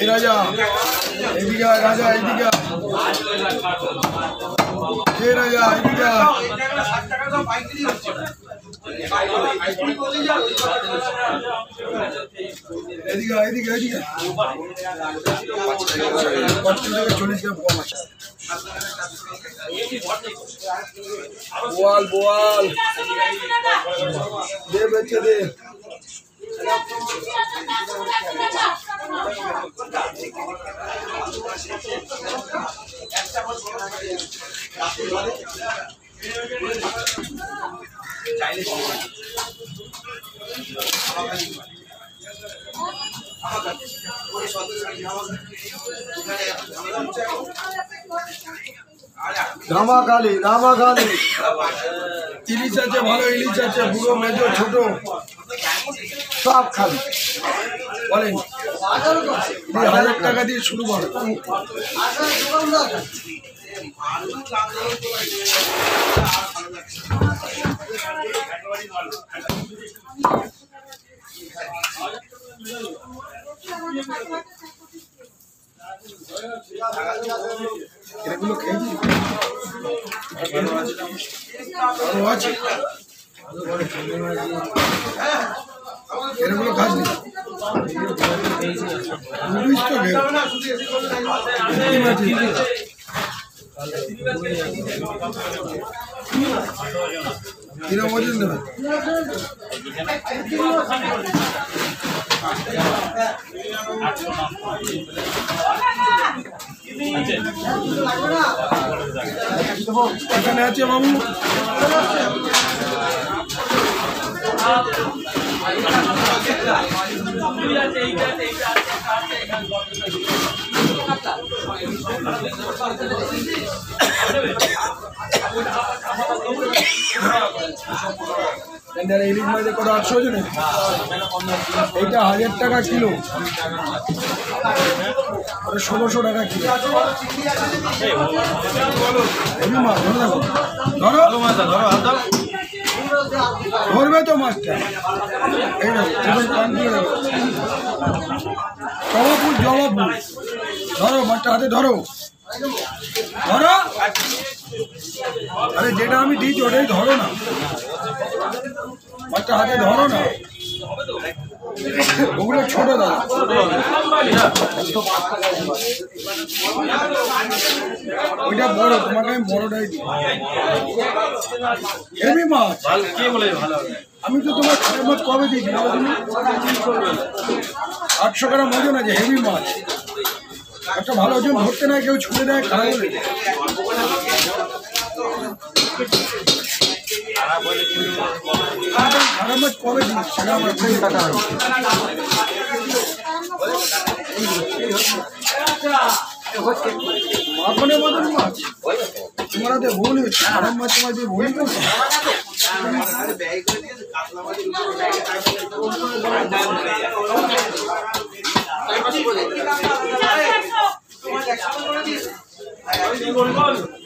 এই রাজা এদিকে রাজা এদিকে। এই রাজা এদিকে। এদিকে আয়, এদিকে এদিকে পঁচিশ থেকে চল্লিশ গ্রাম কম আছে বোয়াল বোয়াল দে বেচে দে ধামা খালি ধামা খালি ইলিশ আছে ভালো ইলিশ আছে বুড়ো মেজো ছোট। সব খালি বলেন। হাজার টাকা দিয়ে শুরু করো এগুলো খেয়েছি আরো আছে এরগুলো খাস নি পুলিশ তো খেয়ে কি মাছ কিরম ওজন দেবে এখানে আছে বাবু এখানে ইলিশ মাছের কত আটশো জনের? এইটা হাজার টাকা কিলো। ষোলোশো টাকা কিলো। মাছ ধরে ধরো ধরবে তো মাছটা। এই দেখো চোখের কান দিয়ে জবা ফুল জবা ফুল ধরো মাছটা হাতে ধরো। ধরো। আরে, যেটা আমি দিয়েছি, ওটাই ধরো না। মাছটা হাতে ধরো না। ওগুলো ছোট দাদা। ওইটা বড়, তোমাকে আমি বড়টাই দিই। মাছ। আমি তো তোমার ছোট মাছ কবে দিয়েছি আটশো গ্রাম ওজন আছে, হেভি মাছ। একটা ভালো ওজন ধরতে না কেউ ছুটে দেয় হয়ে খারাপ মাছ কবে সেটা আমার সেই টাকা মাখনের হাতে ভুল হচ্ছে মাছ তোমার ভুল করছে। Simone